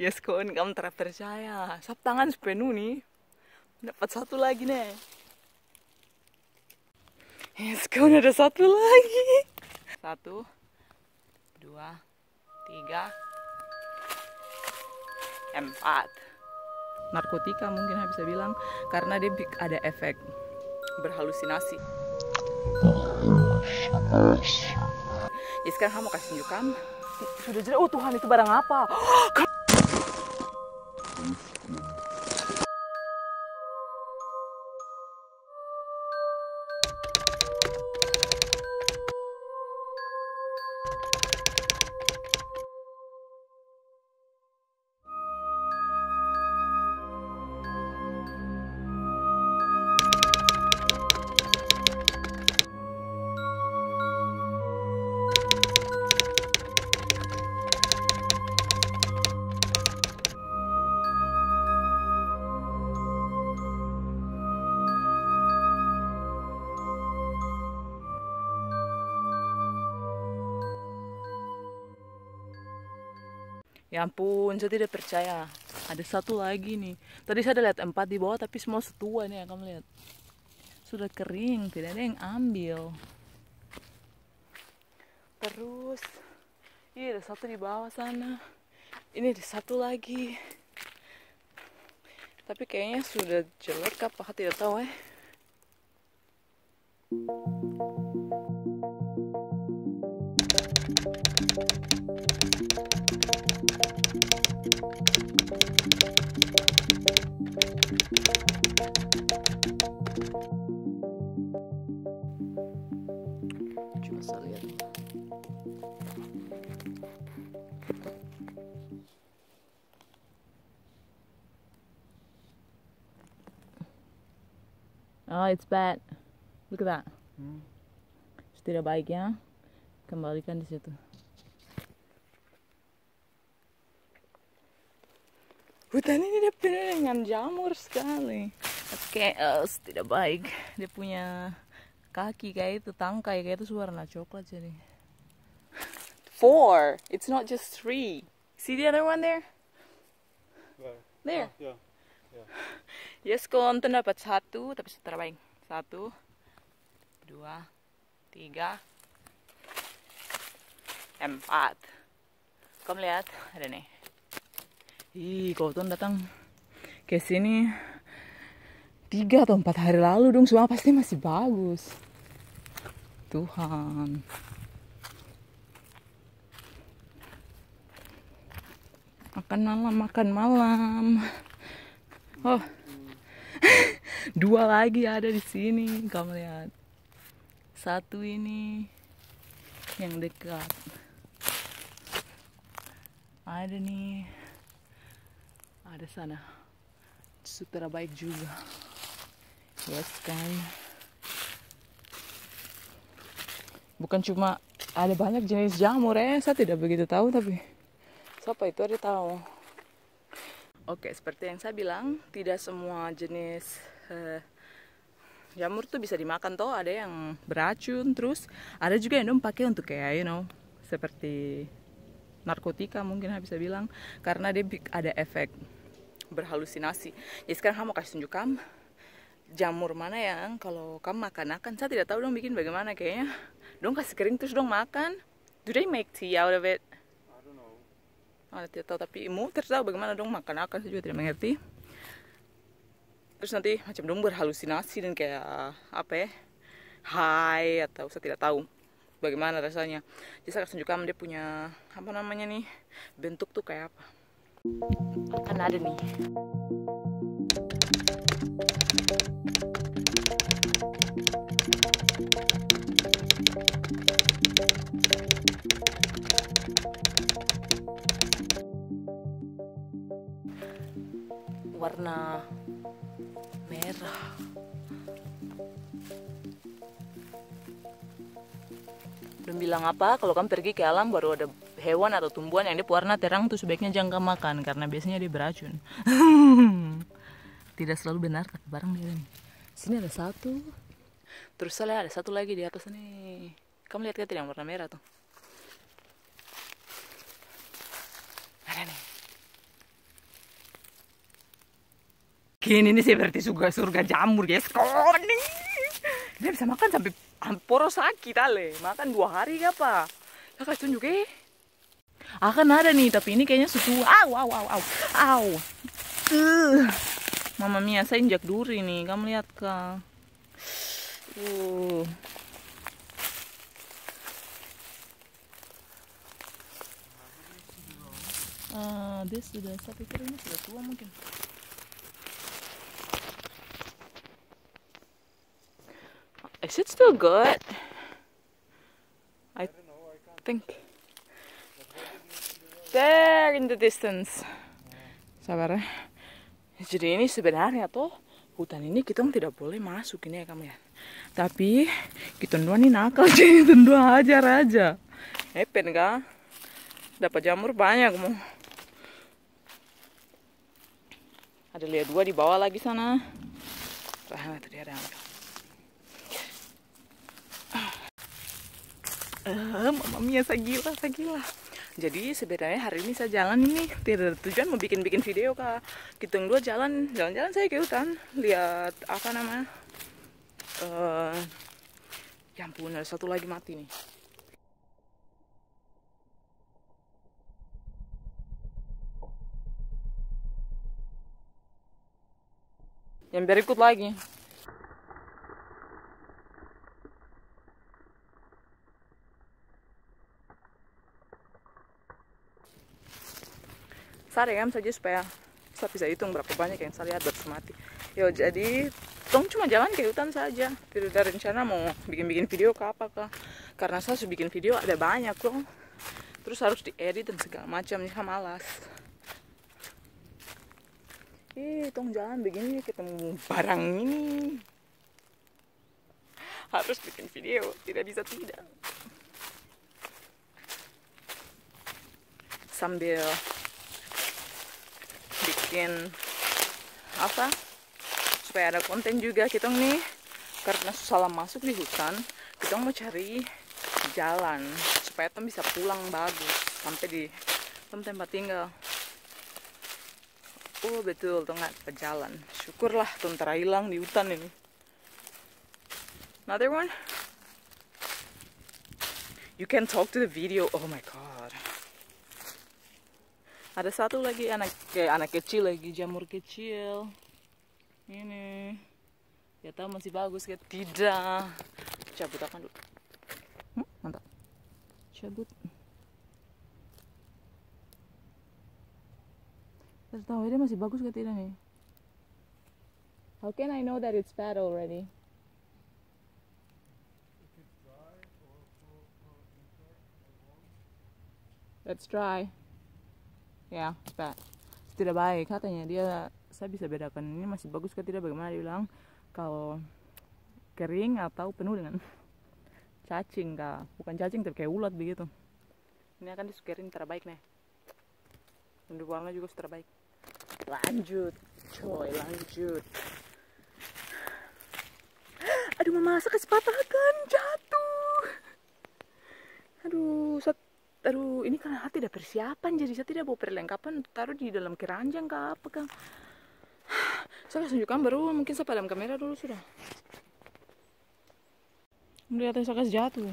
Yes kawan kamu terpercaya. Sap tangan sepenuh nih. Dapat satu lagi nih. Yes kawan ada satu lagi. Satu, dua, tiga, empat. Narkotika mungkin bisa bilang karena dia ada efek berhalusinasi. Ya sekarang kamu kasih tunjukkan sudah jelas oh Tuhan itu barang apa Ya ampun, saya tidak percaya. Ada satu lagi nih. Tadi saya ada lihat empat di bawah, tapi semua setua nih, kamu lihat. Sudah kering, tidak ada yang ambil. Terus, iya ada satu di bawah sana. Ini ada satu lagi. Tapi kayaknya sudah jelek apa tidak tahu eh. Coba saya lihat. Oh, it's bad. Look at that. Hmm. Tidak baik ya. Kembalikan di situ. Hutan ini dia penuh dengan jamur sekali. Oke, eh, tidak baik. Dia punya kaki kayak itu, tangkai kayak itu warna coklat jadi. Four. It's not just three. See the other one there? Where? There. Ah, yeah. Yes, konten dapat satu, tapi terbaik. Satu, dua, tiga, empat. Kamu lihat, ada nih. Ih, Koton datang ke sini tiga atau empat hari lalu dong, semua pasti masih bagus. Tuhan. Makan malam, makan malam. Oh, dua lagi ada di sini, kamu lihat. Satu ini yang dekat. Ada nih. Ada sana. Sutra baik juga. Yes kan. Bukan cuma ada banyak jenis jamur ya, saya tidak begitu tahu tapi siapa itu ada tahu. Oke, seperti yang saya bilang, tidak semua jenis eh, jamur tuh bisa dimakan toh. Ada yang beracun, terus ada juga yang dong pakai untuk kayak you know seperti narkotika mungkin saya bisa bilang karena dia ada efek berhalusinasi. Jadi sekarang kamu kasih tunjuk kamu jamur mana yang kalau kamu makan akan saya tidak tahu dong bikin bagaimana kayaknya dong kasih kering terus dong makan. Do they make tea out of it? I don't know. Ah, tidak tahu tapi mu tertahu bagaimana dong makan akan saya juga tidak mengerti. Terus nanti macam dong berhalusinasi dan kayak apa ya high atau saya tidak tahu bagaimana rasanya. Jadi saya akan tunjukkan dia punya apa namanya nih bentuk tuh kayak apa. Akan Belum bilang apa, kalau kamu pergi ke alam baru ada hewan atau tumbuhan yang dia warna terang tuh sebaiknya jangan kamu makan karena biasanya dia beracun. Tidak selalu benar kata barang dia ini. Sini ada satu. Terus saya ada satu lagi di atas nih. Kamu lihat kan yang warna merah tuh. Ada nih. Gini nih seperti surga surga jamur guys. Koni. Dia bisa makan sampai amporo sakit ale. Makan dua hari gak apa? Kakak tunjuk eh. Akan ada nih, tapi ini kayaknya susu. Au, au, au, au, au. Uh. Mama Mia, saya injak duri nih. Kamu lihat kak. Uh. Ah, dia sudah saya pikir ini sudah tua mungkin. Is it still good? I think. There in the distance. Sabar ya. Jadi ini sebenarnya tuh hutan ini kita tidak boleh masuk ini ya kamu ya. Tapi kita dua nih nakal jadi kita dua ajar aja. Happen kah? Dapat jamur banyak mau. Ada lihat dua di bawah lagi sana. Wah, tadi ada yang mama mia saya gila, saya. Jadi sebenarnya hari ini saya jalan ini tidak ada tujuan mau bikin-bikin video kak. Kita dua jalan, jalan-jalan saya ke hutan, lihat apa namanya. Uh, ya ampun, ada satu lagi mati nih. Yang berikut lagi. Saya rekam saja supaya saya bisa hitung berapa banyak yang saya lihat mati. Yo jadi tong cuma jalan ke hutan saja. Tidak ada rencana mau bikin-bikin video ke apa kah. Karena saya sudah bikin video ada banyak loh. Terus harus diedit dan segala macam. Ya malas. Ih, tong jalan begini ketemu barang ini. Harus bikin video, tidak bisa tidak. Sambil bikin apa? Supaya ada konten juga kita nih. Karena susah masuk di hutan, kita mau cari jalan supaya tom bisa pulang bagus sampai di tempat tinggal. Oh betul, tengah pejalan. Syukurlah tentara hilang di hutan ini. Another one. You can talk to the video. Oh my god. Ada satu lagi anak kayak anak kecil lagi jamur kecil. Ini. Ya tahu masih bagus kayak tidak. Cabut akan dulu. Hmm, mantap. Cabut. Terus tahu dia masih bagus ke tidak nih? How can I know that it's fat already? Let's try. Ya, fat. Tidak baik katanya dia. Saya bisa bedakan ini masih bagus ke tidak bagaimana dia bilang kalau kering atau penuh dengan cacing kah? Bukan cacing tapi kayak ulat begitu. Ini akan disukerin terbaik nih. Untuk warna juga terbaik lanjut coy lanjut aduh mama masa kesepatakan jatuh aduh sat aduh ini karena hati ada persiapan jadi saya tidak bawa perlengkapan taruh di dalam keranjang ke apa kan saya tunjukkan baru mungkin saya padam kamera dulu sudah. Melihat saya kasih jatuh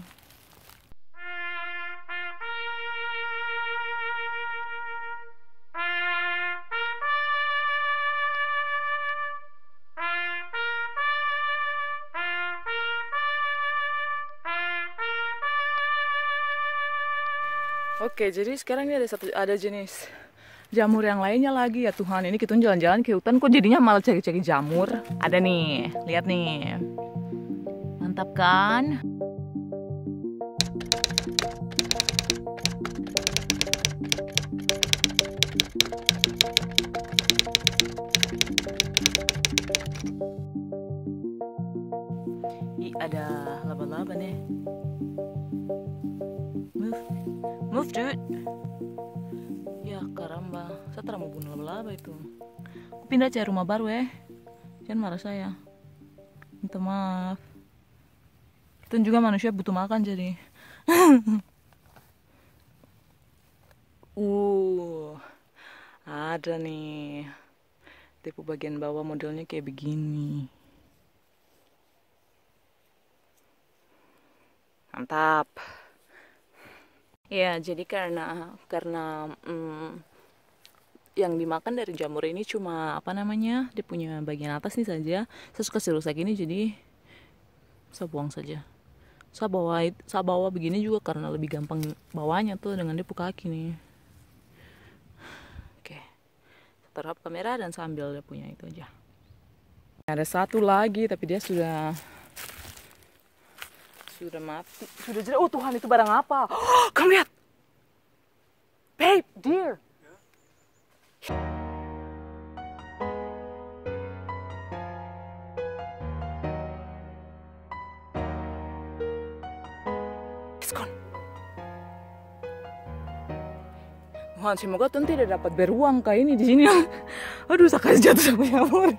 Oke, jadi sekarang ini ada satu ada jenis jamur yang lainnya lagi ya Tuhan. Ini kita jalan-jalan ke hutan kok jadinya malah cari-cari jamur. Ada nih, lihat nih. Mantap kan? Ih, ada laba-laba nih. Move dude. Ya karamba Saya tidak mau bunuh laba-laba itu. Aku pindah cari rumah baru ya Jangan marah saya. Minta maaf. Kita juga manusia butuh makan jadi. Uh Ada nih. Tepu bagian bawah modelnya kayak begini. Mantap. Ya, jadi karena karena mm, yang dimakan dari jamur ini cuma apa namanya? Dia punya bagian atas nih saja. Saya suka rusak ini jadi saya buang saja. Saya bawa saya bawa begini juga karena lebih gampang bawanya tuh dengan depu kaki nih. Oke. Saya terhap kamera dan sambil dia punya itu aja. Ada satu lagi tapi dia sudah sudah mati. Sudah jelas. Oh Tuhan itu barang apa? kamu lihat. Babe, dear. Tuhan, semoga Tuhan tidak dapat beruang kayak ini di sini. Aduh, kasih jatuh sama jamur.